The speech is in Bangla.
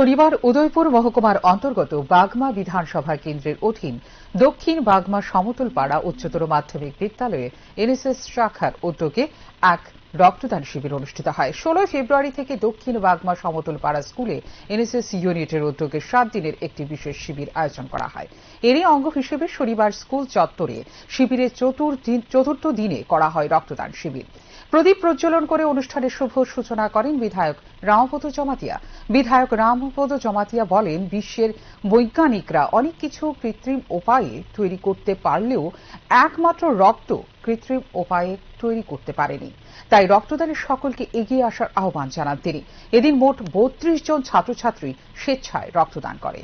শনিবার উদয়পুর মহকুমার অন্তর্গত বাগমা বিধানসভা কেন্দ্রের অধীন দক্ষিণ বাগমা সমতল পাড়া উচ্চতর মাধ্যমিক বিদ্যালয়ে এনএসএস শাখার উদ্যোগে এক রক্তদান শিবির অনুষ্ঠিত হয়। ষোলোই ফেব্রুয়ারি থেকে দক্ষিণ বাগমা সমতল পাড়া স্কুলে এনএসএস ইউনিটের উদ্যোগে সাত দিনের একটি বিশেষ শিবির আয়োজন করা হয়। এরই অঙ্গ হিসেবে শনিবার স্কুল চত্বরে শিবিরের চতুর্থ দিনে করা হয় রক্তদান শিবির। প্রদীপ প্রজ্বলন করে অনুষ্ঠানের শুভ সূচনা করেন বিধায়ক রামপদ জমাতিয়া। বিধায়ক রামপদ জমাতিয়া বলেন, বিশ্বের বৈজ্ঞানিকরা অনেক কিছু কৃত্রিম উপায়ে তৈরি করতে পারলেও একমাত্র রক্ত কৃত্রিম উপায়ে তৈরি করতে পারেনি। তাই রক্তদানের সকলকে এগিয়ে আসার আহ্বান জানান তিনি। এদিন মোট বত্রিশ জন ছাত্রছাত্রী স্বেচ্ছায় রক্তদান করে।